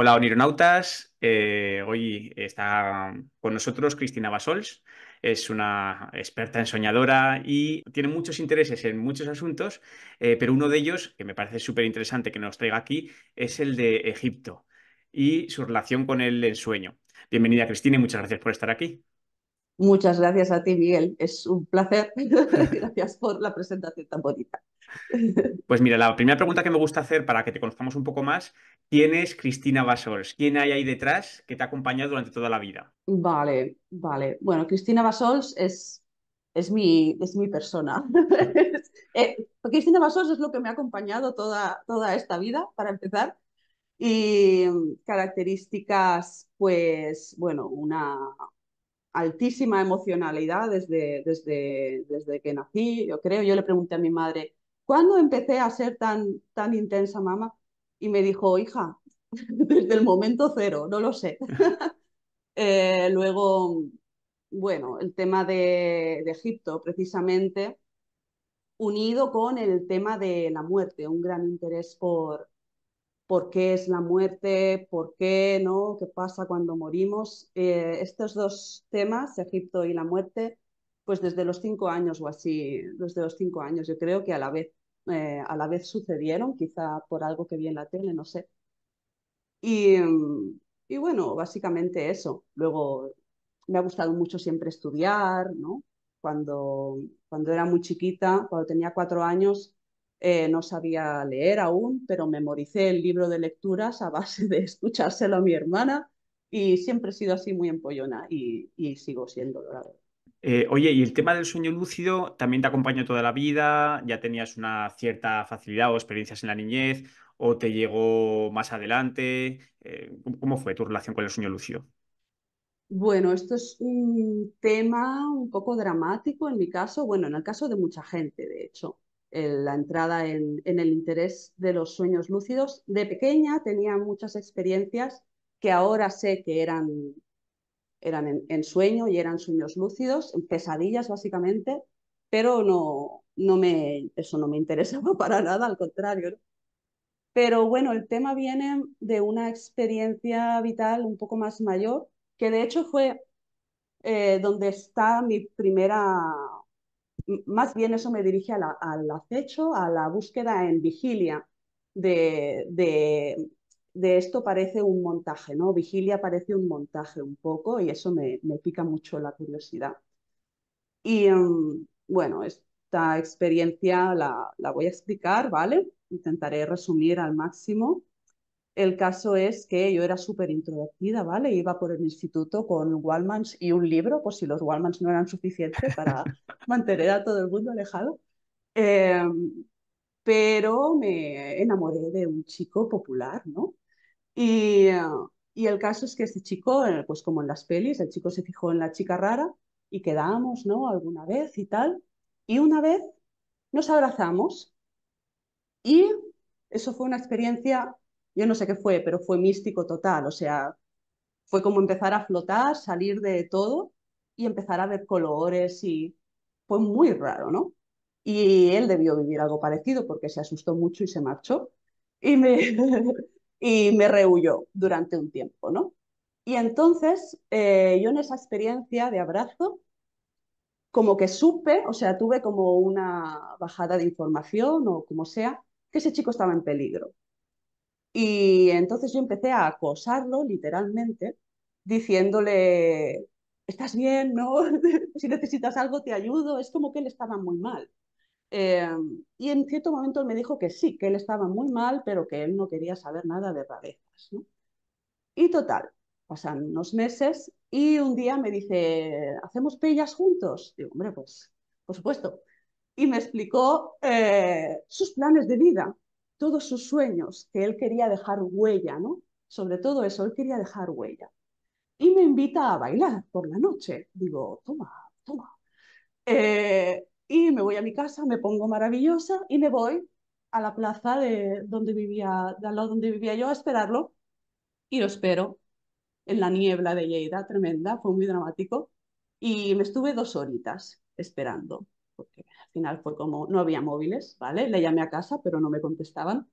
Hola, onironautas. Eh, hoy está con nosotros Cristina Basols. Es una experta en soñadora y tiene muchos intereses en muchos asuntos, eh, pero uno de ellos, que me parece súper interesante que nos traiga aquí, es el de Egipto y su relación con el ensueño. Bienvenida, Cristina, y muchas gracias por estar aquí. Muchas gracias a ti, Miguel. Es un placer. gracias por la presentación tan bonita. Pues mira, la primera pregunta que me gusta hacer para que te conozcamos un poco más, ¿quién es Cristina Basols? ¿Quién hay ahí detrás que te ha acompañado durante toda la vida? Vale, vale. Bueno, Cristina Basols es, es, mi, es mi persona. Eh, Cristina Basols es lo que me ha acompañado toda, toda esta vida, para empezar. Y características, pues, bueno, una altísima emocionalidad desde, desde, desde que nací, yo creo. Yo le pregunté a mi madre, ¿Cuándo empecé a ser tan, tan intensa, mamá? Y me dijo, hija, desde el momento cero, no lo sé. Eh, luego, bueno, el tema de, Egipto, precisamente, unido con el tema de la muerte, un gran interés por, por qué es la muerte, por qué no, qué pasa cuando morimos. Eh, estos dos temas, Egipto y la muerte, pues desde los cinco años o así, desde los cinco años, yo creo que a la vez eh, a la vez sucedieron, quizá por algo que vi en la tele, no sé. Y, y bueno, básicamente eso. Luego me ha gustado mucho siempre estudiar, ¿no? Cuando, cuando era muy chiquita, cuando tenía cuatro años, eh, no sabía leer aún, pero memoricé el libro de lecturas a base de escuchárselo a mi hermana y siempre he sido así muy empollona y, y sigo siendo, la verdad. Eh, oye, ¿y el tema del sueño lúcido también te acompañó toda la vida? ¿Ya tenías una cierta facilidad o experiencias en la niñez? ¿O te llegó más adelante? Eh, ¿cómo fue tu relación con el sueño lúcido? Bueno, esto es un tema un poco dramático en mi caso, bueno, en el caso de mucha gente, de hecho, la entrada en, en el interés de los sueños lúcidos. De pequeña tenía muchas experiencias que ahora sé que eran eran en, sueño y eran sueños lúcidos, pesadillas básicamente, pero no, no me, eso no me interesaba para nada, al contrario. Pero bueno, el tema viene de una experiencia vital un poco más mayor, que de hecho fue eh, donde está mi primera, más bien eso me dirige al acecho, a la búsqueda en vigilia de de esto parece un montaje, ¿no? Vigilia parece un montaje un poco y eso me, pica mucho la curiosidad. Y em, bueno, esta experiencia la, voy a explicar, ¿vale? Intentaré resumir al máximo. El caso es que yo era súper introvertida, ¿vale? Iba por el instituto con Wallmans y un libro, por si los Wallmans no eran suficientes para mantener a todo el mundo alejado. Em, pero me enamoré de un chico popular, ¿no? Y, el caso es que este chico, eh, pues como en las pelis, el chico se fijó en la chica rara y quedamos, ¿no? Alguna vez y tal. Y una vez nos abrazamos y eso fue una experiencia, yo no sé qué fue, pero fue místico total. O sea, fue como empezar a flotar, salir de todo y empezar a ver colores y fue muy raro, ¿no? Y él debió vivir algo parecido porque se asustó mucho y se marchó. Y me, y me rehuyó durante un tiempo, ¿no? Y entonces eh, yo en esa experiencia de abrazo, como que supe, o sea, tuve como una bajada de información o como sea, que ese chico estaba en peligro. Y entonces yo empecé a acosarlo literalmente, diciéndole, ¿estás bien? ¿No? si necesitas algo te ayudo. Es como que él estaba muy mal. Em, y en cierto momento me dijo que sí, que él estaba muy mal, pero que él no quería saber nada de rarezas. Y total, pasan unos meses y un día me dice, ¿hacemos pellas juntos? Digo, hombre, pues, por supuesto. Y me explicó eh, sus planes de vida, todos sus sueños, que él quería dejar huella, ¿no? Sobre todo eso, él quería dejar huella. Y me invita a bailar por la noche. Digo, toma, toma. Eh, y me voy a mi casa, me pongo maravillosa y me voy a la plaza de donde vivía, de donde vivía yo a esperarlo. Y lo espero en la niebla de Lleida, tremenda, fue muy dramático. Y me estuve dos horitas esperando porque al final fue como, no había móviles, ¿vale? Le llamé a casa pero no me contestaban.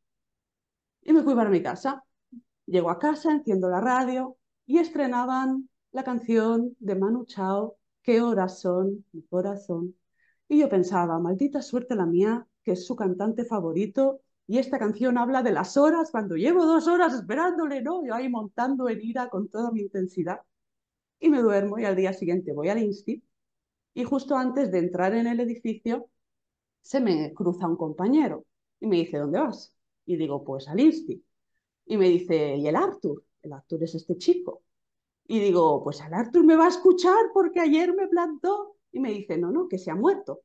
Y me fui para mi casa. Llego a casa, enciendo la radio y estrenaban la canción de Manu Chao, ¿Qué horas son, mi corazón? Y yo pensaba, maldita suerte la mía, que es su cantante favorito, y esta canción habla de las horas, cuando llevo dos horas esperándole, ¿no? Yo ahí montando en ira con toda mi intensidad. Y me duermo y al día siguiente voy al Insti y justo antes de entrar en el edificio se me cruza un compañero y me dice, ¿dónde vas? Y digo, pues al Insti. Y me dice, ¿y el Arthur? El Arthur es este chico. Y digo, pues al Arthur me va a escuchar porque ayer me plantó. Y me dice, no, no, que se ha muerto.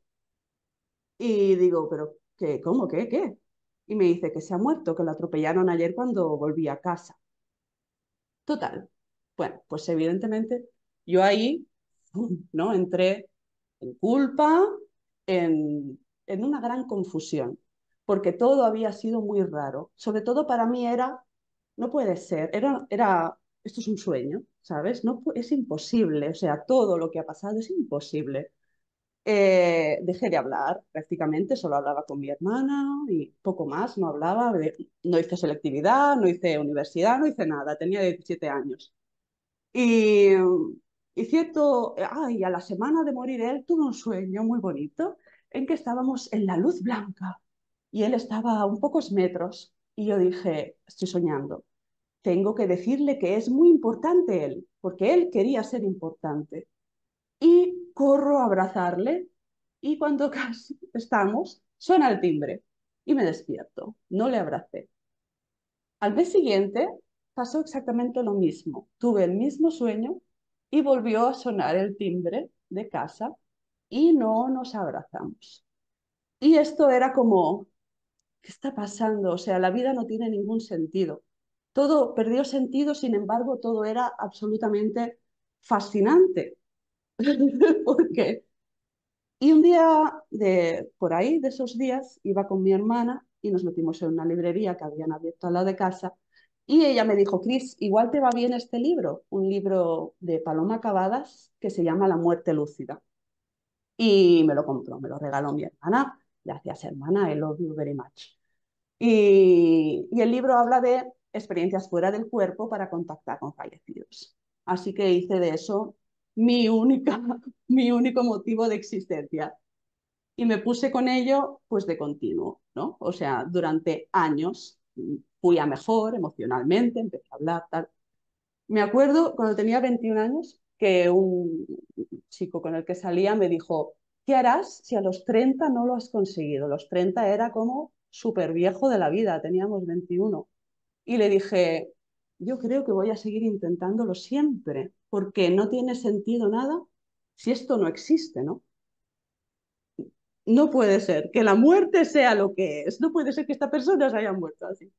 Y digo, pero ¿qué? ¿Cómo? ¿Qué? ¿Qué? Y me dice que se ha muerto, que lo atropellaron ayer cuando volví a casa. Total. Bueno, pues evidentemente yo ahí, ¿no? Entré en culpa, en, en una gran confusión, porque todo había sido muy raro. Sobre todo para mí era, no puede ser, era, era esto es un sueño, ¿sabes? No, es imposible, o sea, todo lo que ha pasado es imposible. Eh, dejé de hablar prácticamente, solo hablaba con mi hermana y poco más, no hablaba, no hice selectividad, no hice universidad, no hice nada, tenía 17 años. Y, y cierto, ay, a la semana de morir él tuve un sueño muy bonito en que estábamos en la luz blanca y él estaba a un pocos metros y yo dije, estoy soñando, tengo que decirle que es muy importante él, porque él quería ser importante. Y corro a abrazarle y cuando casi estamos, suena el timbre y me despierto. No le abracé. Al mes siguiente pasó exactamente lo mismo. Tuve el mismo sueño y volvió a sonar el timbre de casa y no nos abrazamos. Y esto era como, ¿qué está pasando? O sea, la vida no tiene ningún sentido. Todo perdió sentido, sin embargo, todo era absolutamente fascinante. Porque y un día de por ahí, de esos días, iba con mi hermana y nos metimos en una librería que habían abierto al lado de casa y ella me dijo, Cris, igual te va bien este libro, un libro de Paloma Cavadas que se llama La muerte lúcida. Y me lo compró, me lo regaló mi hermana. Gracias, hermana, I love you very much. Y, y el libro habla de experiencias fuera del cuerpo para contactar con fallecidos. Así que hice de eso mi, única, mi único motivo de existencia. Y me puse con ello pues de continuo, ¿no? O sea, durante años fui a mejor emocionalmente, empecé a hablar, tal. Me acuerdo cuando tenía 21 años que un chico con el que salía me dijo, ¿qué harás si a los 30 no lo has conseguido? Los 30 era como súper viejo de la vida, teníamos 21. Y le dije, yo creo que voy a seguir intentándolo siempre, porque no tiene sentido nada si esto no existe, ¿no? No puede ser que la muerte sea lo que es, no puede ser que esta persona se haya muerto así.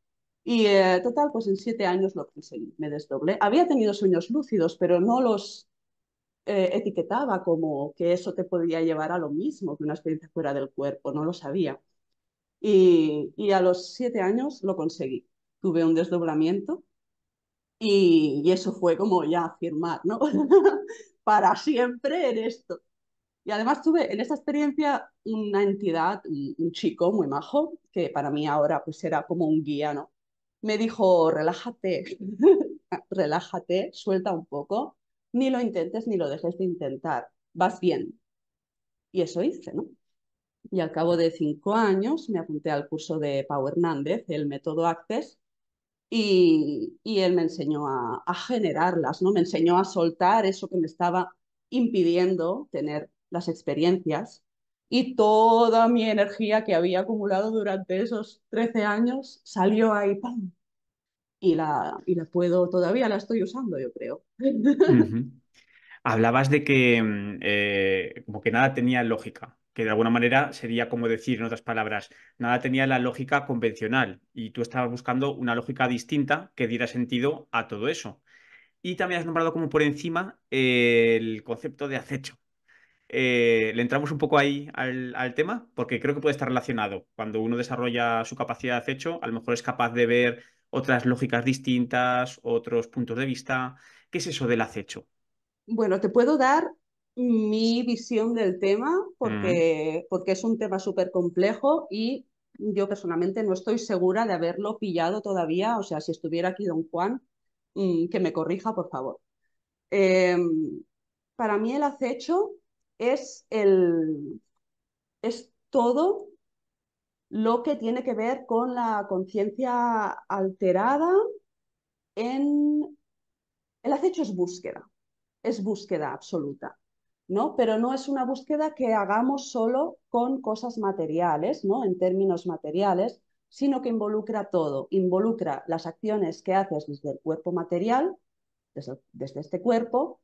Y eh, total, pues en siete años lo conseguí, me desdoblé. Había tenido sueños lúcidos, pero no los eh, etiquetaba como que eso te podía llevar a lo mismo que una experiencia fuera del cuerpo, no lo sabía. Y, y a los siete años lo conseguí. Tuve un desdoblamiento y, eso fue como ya afirmar, ¿no? Para siempre en esto. Y además tuve en esta experiencia una entidad, un, chico muy majo, que para mí ahora pues era como un guía, ¿no? Me dijo, relájate, relájate, suelta un poco, ni lo intentes ni lo dejes de intentar, vas bien. Y eso hice, ¿no? Y al cabo de cinco años me apunté al curso de Pau Hernández, el método Access, y, él me enseñó a, generarlas, ¿no? Me enseñó a soltar eso que me estaba impidiendo tener las experiencias y toda mi energía que había acumulado durante esos 13 años salió ahí, ¡pam! Y la, y la puedo, todavía la estoy usando, yo creo. Hablabas de que mm, eh, como que nada tenía lógica que de alguna manera sería como decir, en otras palabras, nada tenía la lógica convencional y tú estabas buscando una lógica distinta que diera sentido a todo eso. Y también has nombrado como por encima el concepto de acecho. Eh, ¿Le entramos un poco ahí al, al, tema? Porque creo que puede estar relacionado. Cuando uno desarrolla su capacidad de acecho, a lo mejor es capaz de ver otras lógicas distintas, otros puntos de vista. ¿Qué es eso del acecho? Bueno, te puedo dar mi visión del tema, porque, porque es un tema súper complejo y yo personalmente no estoy segura de haberlo pillado todavía, o sea, si estuviera aquí don Juan, mm, que me corrija, por favor. Em, para mí el acecho es, el, es todo lo que tiene que ver con la conciencia alterada en... El acecho es búsqueda, es búsqueda absoluta. ¿No? Pero no es una búsqueda que hagamos solo con cosas materiales, ¿no? En términos materiales, sino que involucra todo, involucra las acciones que haces desde el cuerpo material, desde, este cuerpo,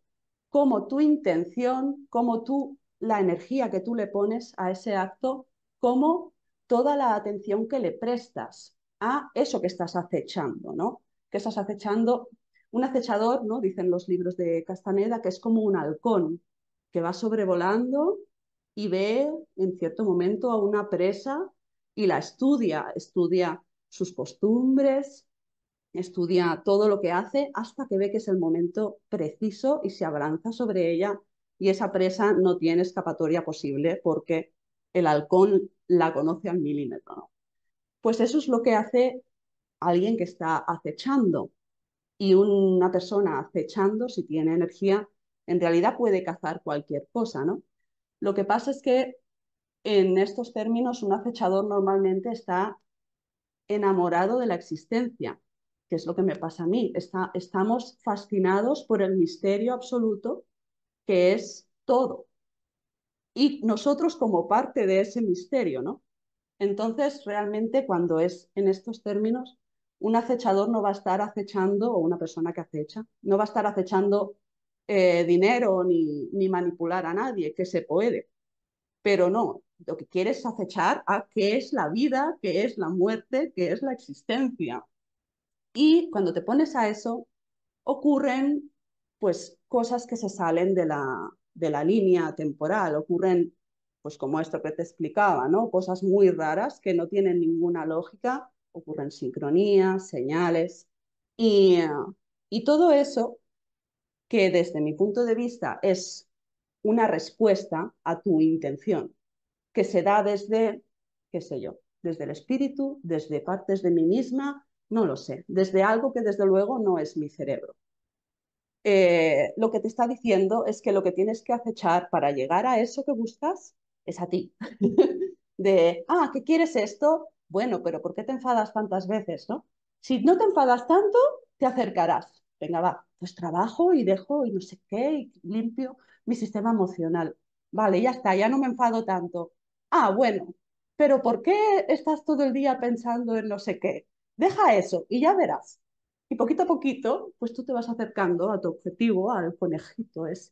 como tu intención, como tú, la energía que tú le pones a ese acto, como toda la atención que le prestas a eso que estás acechando, ¿no? Que estás acechando, un acechador, ¿no? Dicen los libros de Castaneda, que es como un halcón, que va sobrevolando y ve en cierto momento a una presa y la estudia, estudia sus costumbres, estudia todo lo que hace hasta que ve que es el momento preciso y se abalanza sobre ella y esa presa no tiene escapatoria posible porque el halcón la conoce al milímetro. Pues eso es lo que hace alguien que está acechando y una persona acechando, si tiene energía, en realidad puede cazar cualquier cosa, ¿no? Lo que pasa es que en estos términos un acechador normalmente está enamorado de la existencia, que es lo que me pasa a mí. Está, estamos fascinados por el misterio absoluto que es todo. Y nosotros como parte de ese misterio, ¿no? Entonces, realmente cuando es en estos términos, un acechador no va a estar acechando, o una persona que acecha, no va a estar acechando eh, dinero ni, ni manipular a nadie, que se puede. Pero no, lo que quieres es acechar a qué es la vida, qué es la muerte, qué es la existencia. Y cuando te pones a eso, ocurren pues cosas que se salen de la, de la línea temporal, ocurren pues como esto que te explicaba, ¿no? Cosas muy raras que no tienen ninguna lógica, ocurren sincronías, señales y, y todo eso que desde mi punto de vista es una respuesta a tu intención, que se da desde, qué sé yo, desde el espíritu, desde partes de mí misma, no lo sé, desde algo que desde luego no es mi cerebro. Eh, lo que te está diciendo es que lo que tienes que acechar para llegar a eso que buscas es a ti. de, ah, ¿qué quieres esto? Bueno, pero ¿por qué te enfadas tantas veces, no? Si no te enfadas tanto, te acercarás. Venga, va, pues trabajo y dejo y no sé qué, y limpio mi sistema emocional. Vale, ya está, ya no me enfado tanto. Ah, bueno, pero ¿por qué estás todo el día pensando en no sé qué? Deja eso y ya verás. Y poquito a poquito, pues tú te vas acercando a tu objetivo, al conejito ese.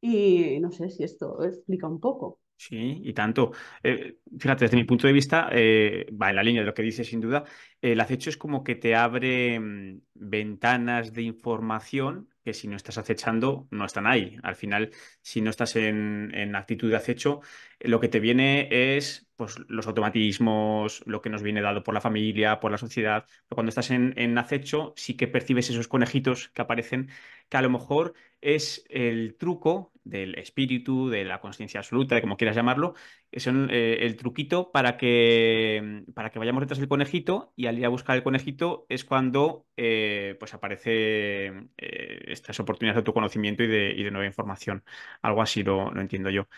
Y no sé si esto explica un poco. Sí, y tanto. Eh, fíjate, desde mi punto de vista, eh, va en la línea de lo que dices sin duda, el acecho es como que te abre mm, ventanas de información que si no estás acechando no están ahí. Al final, si no estás en, en actitud de acecho, lo que te viene es pues, los automatismos, lo que nos viene dado por la familia, por la sociedad. Pero cuando estás en, en acecho, sí que percibes esos conejitos que aparecen, que a lo mejor es el truco del espíritu, de la conciencia absoluta, de como quieras llamarlo, son eh, el truquito para que, para que vayamos detrás del conejito y al ir a buscar el conejito es cuando eh, pues aparece eh, estas oportunidades de autoconocimiento y de, y de nueva información. Algo así lo, lo entiendo yo.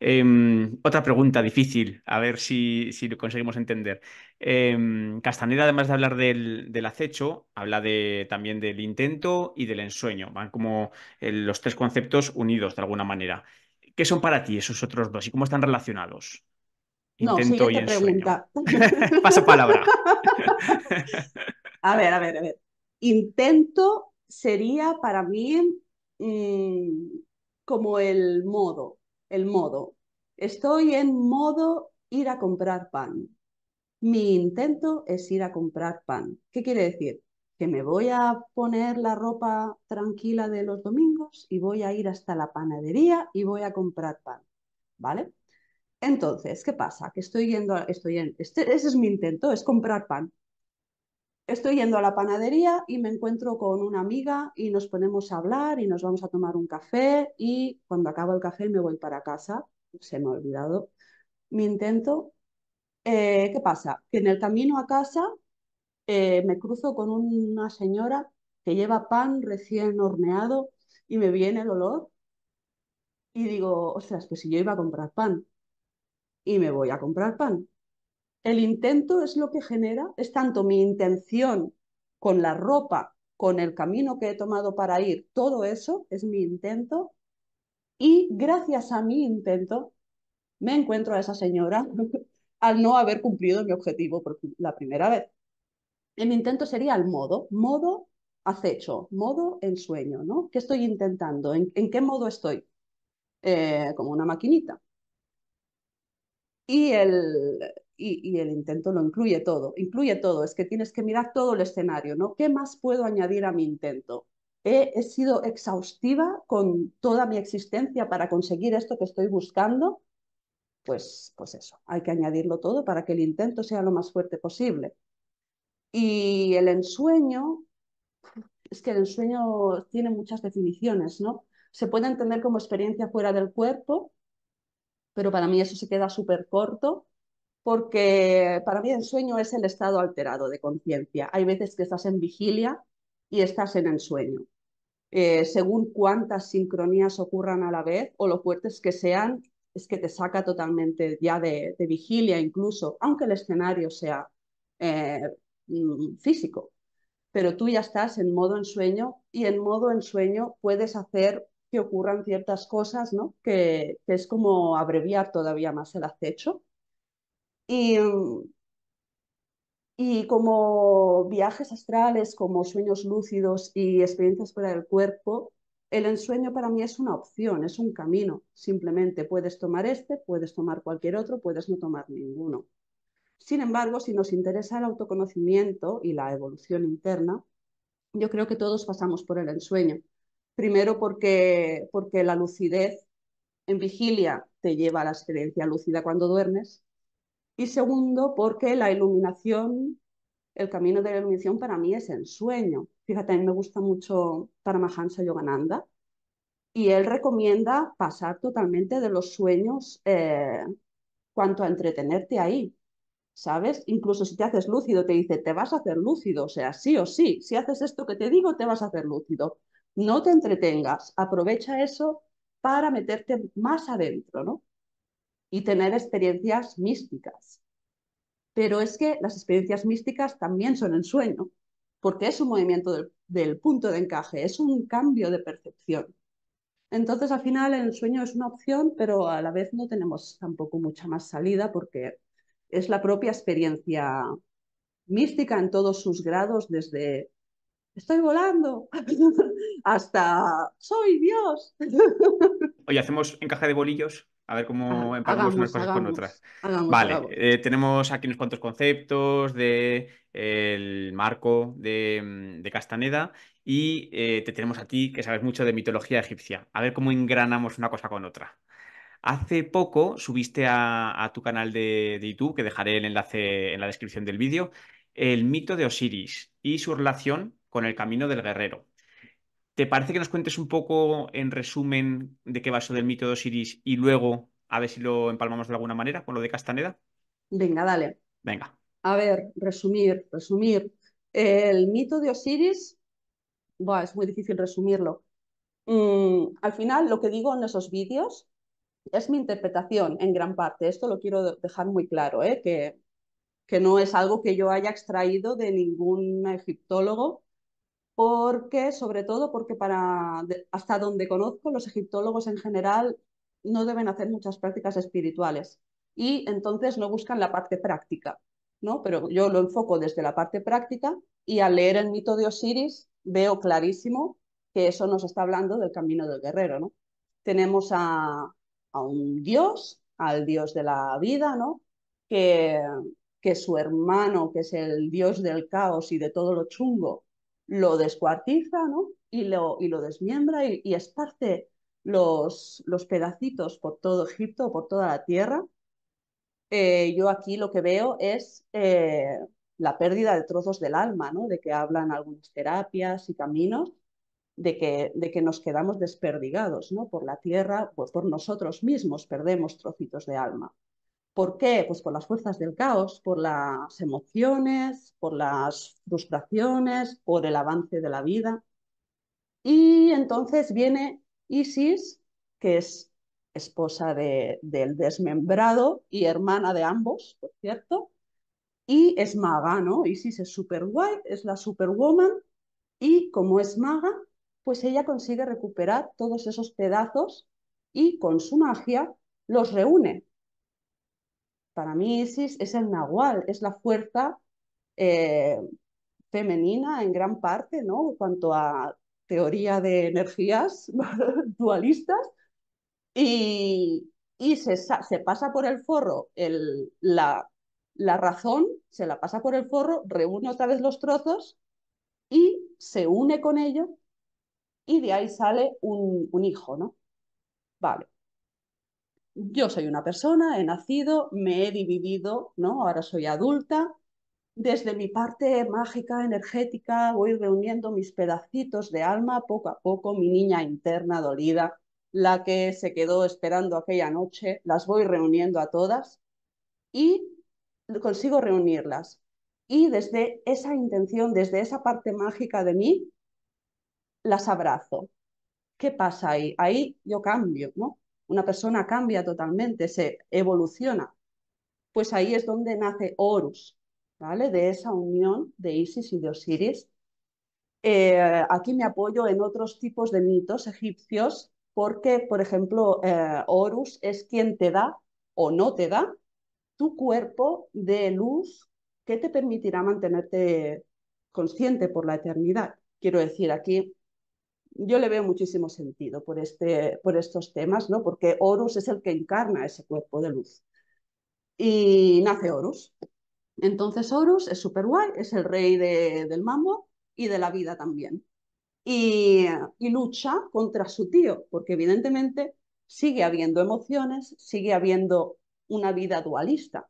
Em, otra pregunta difícil, a ver si, si lo conseguimos entender. Em, Castaneda, además de hablar del, acecho, habla de, también del intento y del ensueño. Van como eh, los tres conceptos unidos de alguna manera. ¿Qué son para ti esos otros dos y cómo están relacionados? Intento y ensueño. Pregunta. Paso palabra. a ver, a ver, a ver. Intento sería para mí mm, como el modo el modo. Estoy en modo ir a comprar pan. Mi intento es ir a comprar pan. ¿Qué quiere decir? Que me voy a poner la ropa tranquila de los domingos y voy a ir hasta la panadería y voy a comprar pan. ¿Vale? Entonces, ¿qué pasa? Que estoy yendo, estoy en, este, ese es mi intento, es comprar pan. Estoy yendo a la panadería y me encuentro con una amiga y nos ponemos a hablar y nos vamos a tomar un café y cuando acabo el café me voy para casa. Se me ha olvidado mi intento. eh, ¿qué pasa? Que en el camino a casa eh, me cruzo con una señora que lleva pan recién horneado y me viene el olor y digo, ostras, pues si yo iba a comprar pan y me voy a comprar pan. El intento es lo que genera, es tanto mi intención con la ropa, con el camino que he tomado para ir, todo eso es mi intento y gracias a mi intento me encuentro a esa señora al no haber cumplido mi objetivo por la primera vez. El intento sería el modo, modo acecho, modo ensueño, ¿no? ¿Qué estoy intentando? ¿En, qué modo estoy? Eh, como una maquinita. Y el, y, el intento lo incluye todo, incluye todo, es que tienes que mirar todo el escenario, ¿no? ¿Qué más puedo añadir a mi intento? He, he sido exhaustiva con toda mi existencia para conseguir esto que estoy buscando, pues, pues eso, hay que añadirlo todo para que el intento sea lo más fuerte posible. Y el ensueño, es que el ensueño tiene muchas definiciones, ¿no? Se puede entender como experiencia fuera del cuerpo, pero para mí eso se queda súper corto, porque para mí el sueño es el estado alterado de conciencia. Hay veces que estás en vigilia y estás en el sueño. Eh, según cuántas sincronías ocurran a la vez o lo fuertes que sean, es que te saca totalmente ya de, vigilia incluso, aunque el escenario sea eh, mm, físico. Pero tú ya estás en modo ensueño y en modo ensueño puedes hacer que ocurran ciertas cosas, ¿no? Que, que es como abreviar todavía más el acecho. Y, y como viajes astrales, como sueños lúcidos y experiencias fuera del cuerpo, el ensueño para mí es una opción, es un camino. Simplemente puedes tomar este, puedes tomar cualquier otro, puedes no tomar ninguno. Sin embargo, si nos interesa el autoconocimiento y la evolución interna, yo creo que todos pasamos por el ensueño. Primero porque, porque la lucidez en vigilia te lleva a la experiencia lúcida cuando duermes. Y segundo, porque la iluminación el camino de la iluminación para mí es el sueño. Fíjate, a mí me gusta mucho Paramahansa Yogananda y él recomienda pasar totalmente de los sueños eh, cuanto a entretenerte ahí, ¿sabes? Incluso si te haces lúcido, te dice, te vas a hacer lúcido, o sea, sí o sí, si haces esto que te digo, te vas a hacer lúcido. No te entretengas, aprovecha eso para meterte más adentro, ¿no? Y tener experiencias místicas. Pero es que las experiencias místicas también son en sueño, porque es un movimiento del, punto de encaje, es un cambio de percepción. Entonces, al final, el sueño es una opción, pero a la vez no tenemos tampoco mucha más salida porque es la propia experiencia mística en todos sus grados, desde estoy volando hasta soy Dios. Oye, ¿hacemos encaje de bolillos? A ver cómo ah, unas cosas con otras. vale, eh, tenemos aquí unos cuantos conceptos del de, marco de, de, Castaneda y eh, te tenemos a ti que sabes mucho de mitología egipcia. A ver cómo engranamos una cosa con otra. Hace poco subiste a, tu canal de, de, YouTube, que dejaré el enlace en la descripción del vídeo, el mito de Osiris y su relación con el camino del guerrero. ¿Te parece que nos cuentes un poco en resumen de qué va eso del mito de Osiris y luego a ver si lo empalmamos de alguna manera con lo de Castaneda? Venga, dale. Venga. A ver, resumir, resumir. El mito de Osiris, es muy difícil resumirlo. Mm, al final, lo que digo en esos vídeos es mi interpretación en gran parte. Esto lo quiero dejar muy claro, ¿eh? que, que no es algo que yo haya extraído de ningún egiptólogo porque, sobre todo, porque para, hasta donde conozco, los egiptólogos en general no deben hacer muchas prácticas espirituales y entonces no buscan la parte práctica, ¿no? Pero yo lo enfoco desde la parte práctica y al leer el mito de Osiris veo clarísimo que eso nos está hablando del camino del guerrero, ¿no? Tenemos a, a un dios, al dios de la vida, ¿no? Que, que su hermano, que es el dios del caos y de todo lo chungo, lo descuartiza ¿no? y, lo, y lo desmiembra y, esparce los, los, pedacitos por todo Egipto, por toda la tierra. Eh, yo aquí lo que veo es eh, la pérdida de trozos del alma, ¿no? de que hablan algunas terapias y caminos, de que, de que nos quedamos desperdigados ¿no? por la tierra, pues por nosotros mismos perdemos trocitos de alma. ¿Por qué? Pues por las fuerzas del caos, por las emociones, por las frustraciones, por el avance de la vida. Y entonces viene Isis, que es esposa de, del desmembrado y hermana de ambos, por cierto, y es maga, ¿no? Isis es super guay, es la superwoman, y como es maga, pues ella consigue recuperar todos esos pedazos y con su magia los reúne. Para mí Isis es el nahual, es la fuerza eh, femenina en gran parte, ¿no? En cuanto a teoría de energías dualistas, y, se, pasa por el forro la razón, se la pasa por el forro, reúne otra vez los trozos y se une con ello y de ahí sale un, un hijo, ¿no? Vale. Yo soy una persona, he nacido, me he dividido, ¿no? Ahora soy adulta, desde mi parte mágica, energética, voy reuniendo mis pedacitos de alma poco a poco, mi niña interna dolida, la que se quedó esperando aquella noche, las voy reuniendo a todas y consigo reunirlas. Y desde esa intención, desde esa parte mágica de mí, las abrazo. ¿Qué pasa ahí? Ahí yo cambio, ¿no? Una persona cambia totalmente, se evoluciona. Pues ahí es donde nace Horus, ¿vale? De esa unión de Isis y de Osiris. Eh, aquí me apoyo en otros tipos de mitos egipcios porque, por ejemplo, eh, Horus es quien te da o no te da tu cuerpo de luz que te permitirá mantenerte consciente por la eternidad. Quiero decir, aquí yo le veo muchísimo sentido por, este, por estos temas, ¿no? porque Horus es el que encarna ese cuerpo de luz. Y nace Horus. Entonces Horus es súper guay, es el rey de, del mambo y de la vida también y, lucha contra su tío, porque evidentemente sigue habiendo emociones, sigue habiendo una vida dualista.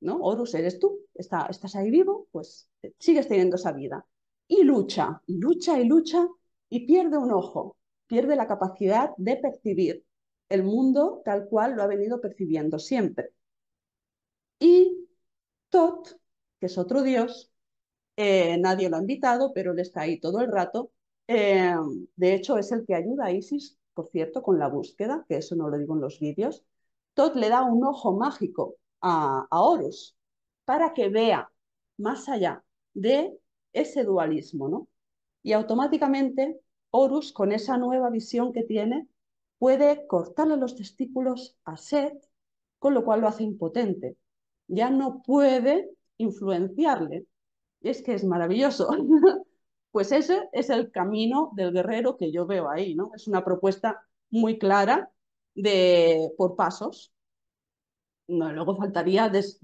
¿no? Horus eres tú, está, estás ahí vivo, pues sigues teniendo esa vida. Y lucha, y lucha, y lucha, y pierde un ojo, pierde la capacidad de percibir el mundo tal cual lo ha venido percibiendo siempre. Y Tot, que es otro dios, eh, nadie lo ha invitado, pero él está ahí todo el rato, eh, de hecho, es el que ayuda a Isis, por cierto, con la búsqueda, que eso no lo digo en los vídeos. Todd le da un ojo mágico a, a Horus para que vea más allá de ese dualismo, ¿no? Y automáticamente Horus, con esa nueva visión que tiene, puede cortarle los testículos a Seth, con lo cual lo hace impotente. Ya no puede influenciarle. Es que es maravilloso. Pues ese es el camino del guerrero que yo veo ahí, ¿no? Es una propuesta muy clara de, por pasos. No, luego faltaría des,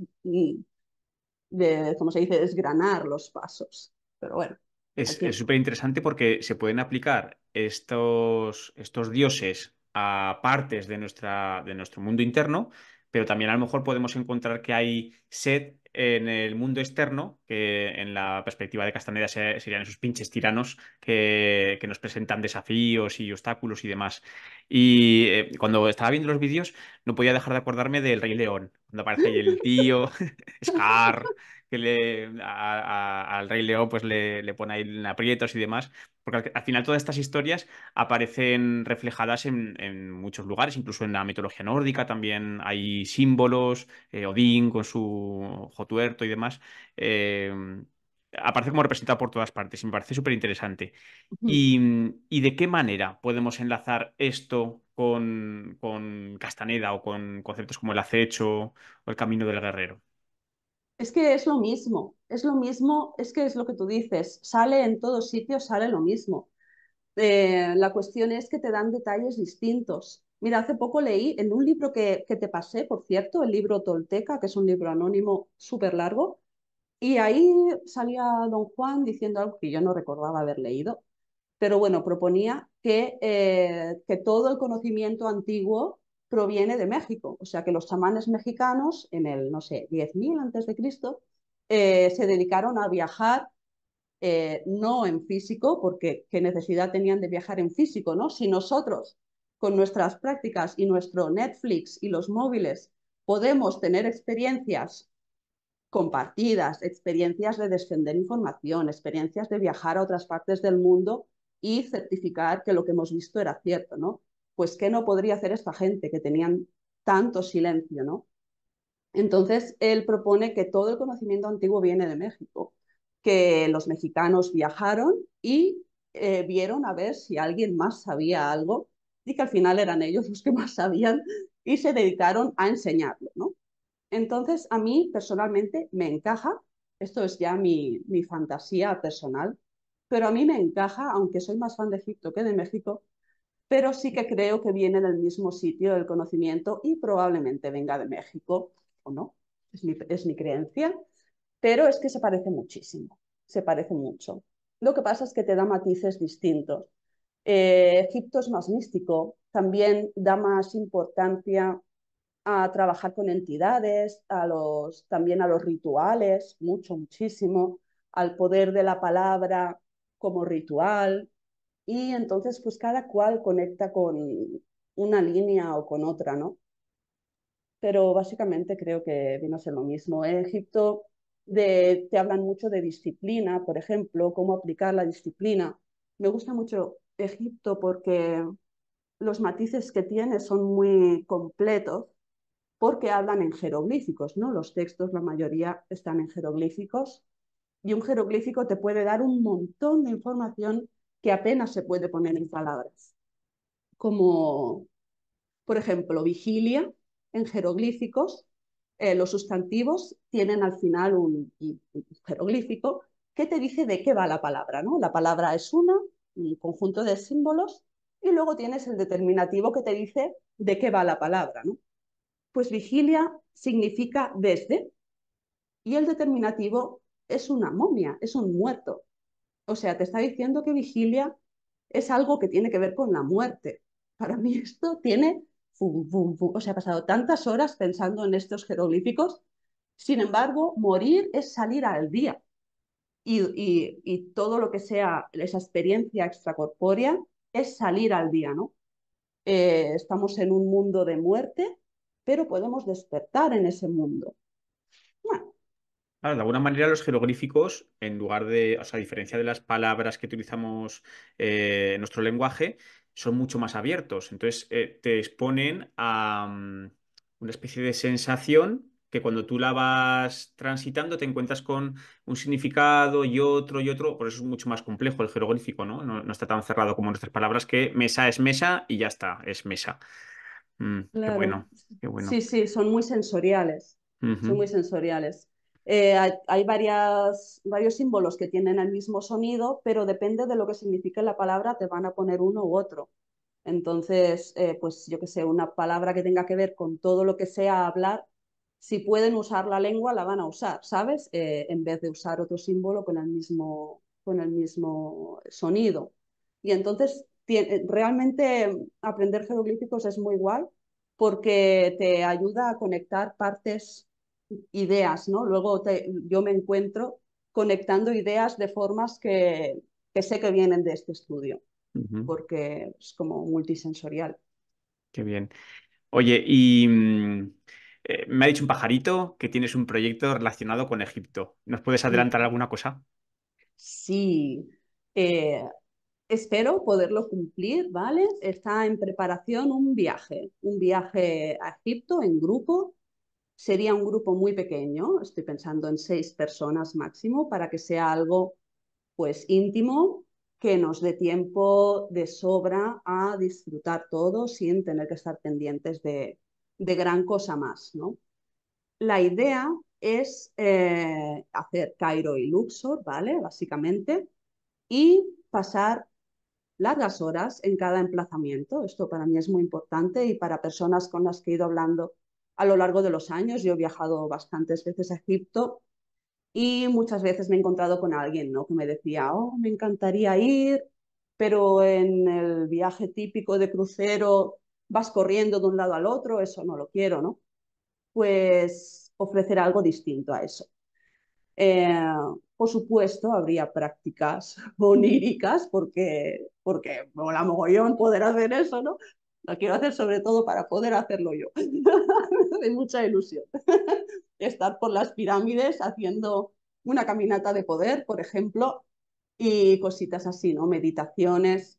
de, ¿cómo se dice?, desgranar los pasos. Pero bueno. Es súper interesante porque se pueden aplicar estos, estos dioses a partes de, nuestra, de nuestro mundo interno, pero también a lo mejor podemos encontrar que hay sed en el mundo externo, que en la perspectiva de Castaneda serían esos pinches tiranos que, nos presentan desafíos y obstáculos y demás. Y eh, cuando estaba viendo los vídeos, no podía dejar de acordarme del Rey León, cuando aparece ahí el tío, Scar, que le, al Rey León pues le, le pone ahí en aprietos y demás, porque al, final todas estas historias aparecen reflejadas en, muchos lugares, incluso en la mitología nórdica también hay símbolos, eh, Odín con su Jotuerto y demás. Eh, aparece como representado por todas partes y me parece súper interesante. Y, de qué manera podemos enlazar esto con, con Castaneda o con conceptos como el acecho o el camino del guerrero? Es que es lo mismo, es lo mismo, es que es lo que tú dices, sale en todos sitios, sale lo mismo. Eh, la cuestión es que te dan detalles distintos. Mira, hace poco leí en un libro que, que te pasé, por cierto, el libro Tolteca, que es un libro anónimo súper largo, y ahí salía don Juan diciendo algo que yo no recordaba haber leído, pero bueno, proponía que, eh, que todo el conocimiento antiguo proviene de México. O sea que los chamanes mexicanos en el, no sé, 10.000 antes de Cristo, eh, se dedicaron a viajar eh, no en físico, porque qué necesidad tenían de viajar en físico, ¿no? Si nosotros, con nuestras prácticas y nuestro Netflix y los móviles, podemos tener experiencias compartidas, experiencias de defender información, experiencias de viajar a otras partes del mundo y certificar que lo que hemos visto era cierto, ¿no? Pues ¿qué no podría hacer esta gente que tenían tanto silencio, ¿no? Entonces, él propone que todo el conocimiento antiguo viene de México, que los mexicanos viajaron y eh, vieron a ver si alguien más sabía algo y que al final eran ellos los que más sabían y se dedicaron a enseñarlo, ¿no? Entonces, a mí personalmente me encaja, esto es ya mi, mi fantasía personal, pero a mí me encaja, aunque soy más fan de Egipto que de México, pero sí que creo que viene del mismo sitio del conocimiento y probablemente venga de México o no, es mi, es mi creencia, pero es que se parece muchísimo, se parece mucho. Lo que pasa es que te da matices distintos. Eh, Egipto es más místico, también da más importancia a trabajar con entidades, a los, también a los rituales, mucho, muchísimo, al poder de la palabra como ritual. Y entonces, pues cada cual conecta con una línea o con otra, ¿no? Pero básicamente creo que viene a ser lo mismo. Egipto de, te hablan mucho de disciplina, por ejemplo, cómo aplicar la disciplina. Me gusta mucho Egipto porque los matices que tiene son muy completos porque hablan en jeroglíficos, ¿no? Los textos, la mayoría están en jeroglíficos y un jeroglífico te puede dar un montón de información que apenas se puede poner en palabras. Como, por ejemplo, vigilia en jeroglíficos, eh, los sustantivos tienen al final un, jeroglífico que te dice de qué va la palabra, ¿no? La palabra es una, un conjunto de símbolos, y luego tienes el determinativo que te dice de qué va la palabra, ¿no? Pues vigilia significa desde y el determinativo es una momia, es un muerto. O sea, te está diciendo que vigilia es algo que tiene que ver con la muerte. Para mí esto tiene, o sea, he pasado tantas horas pensando en estos jeroglíficos. Sin embargo, morir es salir al día. Y, todo lo que sea esa experiencia extracorpórea es salir al día, ¿no? Eh, estamos en un mundo de muerte pero podemos despertar en ese mundo. de alguna manera los jeroglíficos, en lugar de, o sea, a diferencia de las palabras que utilizamos eh, en nuestro lenguaje, son mucho más abiertos. Entonces, eh, te exponen a mm, una especie de sensación que cuando tú la vas transitando te encuentras con un significado y otro y otro, por eso es mucho más complejo el jeroglífico, ¿no? No, no está tan cerrado como nuestras palabras que mesa es mesa y ya está, es mesa. Mm, qué bueno, qué bueno. Sí, sí, son muy sensoriales. Son muy sensoriales. Eh, hay, varias, varios símbolos que tienen el mismo sonido, pero depende de lo que signifique la palabra, te van a poner uno u otro. Entonces, eh, pues yo que sé, una palabra que tenga que ver con todo lo que sea hablar, si pueden usar la lengua, la van a usar, ¿sabes? Eh, en vez de usar otro símbolo con el mismo, con el mismo sonido. Y entonces realmente aprender jeroglíficos es muy guay porque te ayuda a conectar partes, ideas, ¿no? Luego yo me encuentro conectando ideas de formas que, sé que vienen de este estudio, porque es como multisensorial. Qué bien. Oye, y mm, eh, me ha dicho un pajarito que tienes un proyecto relacionado con Egipto. ¿Nos puedes adelantar alguna cosa? Sí. Eh, espero poderlo cumplir, ¿vale? Está en preparación un viaje, un viaje a Egipto en grupo. Sería un grupo muy pequeño, estoy pensando en seis personas máximo, para que sea algo pues íntimo, que nos dé tiempo de sobra a disfrutar todo sin tener que estar pendientes de, gran cosa más, ¿no? La idea es eh, hacer Cairo y Luxor, ¿vale? Básicamente, y pasar largas horas en cada emplazamiento. Esto para mí es muy importante y para personas con las que he ido hablando a lo largo de los años. Yo he viajado bastantes veces a Egipto y muchas veces me he encontrado con alguien ¿no? que me decía, oh, me encantaría ir, pero en el viaje típico de crucero vas corriendo de un lado al otro, eso no lo quiero, ¿no? Pues ofrecer algo distinto a eso. Eh, por supuesto, habría prácticas oníricas porque, porque mola mogollón poder hacer eso, ¿no? Lo quiero hacer sobre todo para poder hacerlo yo. de mucha ilusión. Estar por las pirámides haciendo una caminata de poder, por ejemplo, y cositas así, ¿no? Meditaciones.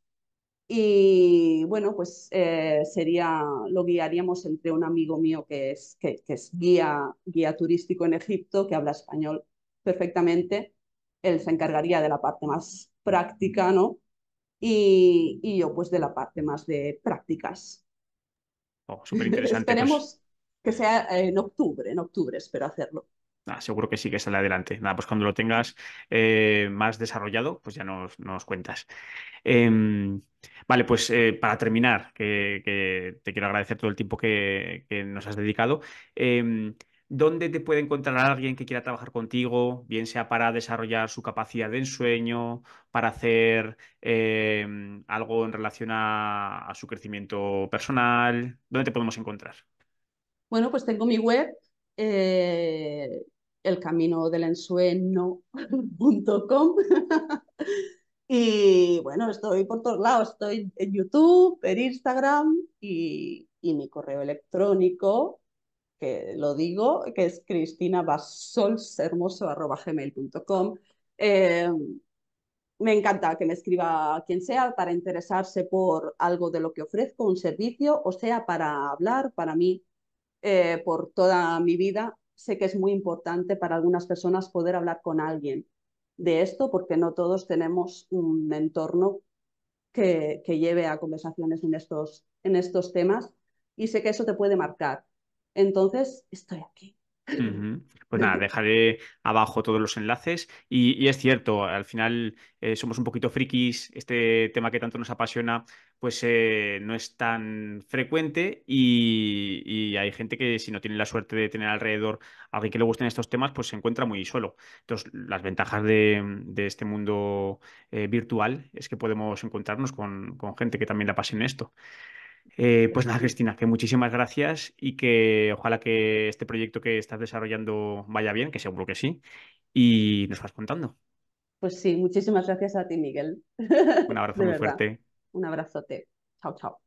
Y bueno, pues eh, sería, lo guiaríamos entre un amigo mío que es, que, que es guía, guía turístico en Egipto, que habla español perfectamente. Él se encargaría de la parte más práctica, ¿no? Y, y yo pues de la parte más de prácticas. Oh, súper interesante. pues. Esperemos que sea en octubre, en octubre espero hacerlo. Seguro que sí que sale adelante. Nada, pues cuando lo tengas eh, más desarrollado, pues ya nos, nos cuentas. Em, vale, pues eh, para terminar, que, te quiero agradecer todo el tiempo que, nos has dedicado. em, ¿dónde te puede encontrar alguien que quiera trabajar contigo, bien sea para desarrollar su capacidad de ensueño, para hacer em, algo en relación a, a su crecimiento personal? ¿Dónde te podemos encontrar? Bueno, pues tengo mi web, eh, elcaminodelensueño.com y bueno, estoy por todos lados, estoy en YouTube, en Instagram y, y mi correo electrónico, que lo digo, que es cristinabasolshermoso.gmail.com. Eh, me encanta que me escriba quien sea para interesarse por algo de lo que ofrezco, un servicio, o sea, para hablar, para mí eh, por toda mi vida, sé que es muy importante para algunas personas poder hablar con alguien de esto, porque no todos tenemos un entorno que, que lleve a conversaciones en estos, en estos temas y sé que eso te puede marcar. Entonces, estoy aquí. Pues nada, dejaré abajo todos los enlaces y, es cierto, al final eh, somos un poquito frikis, este tema que tanto nos apasiona pues eh, no es tan frecuente y, hay gente que si no tiene la suerte de tener alrededor a alguien que le gusten estos temas pues se encuentra muy solo. Entonces las ventajas de, este mundo eh, virtual es que podemos encontrarnos con, con gente que también le apasione esto. Eh, pues nada, Cristina, que muchísimas gracias y que ojalá que este proyecto que estás desarrollando vaya bien, que seguro que sí, y nos vas contando. Pues sí, muchísimas gracias a ti, Miguel. Un abrazo muy verdad. fuerte. Un abrazote. Chao, chao.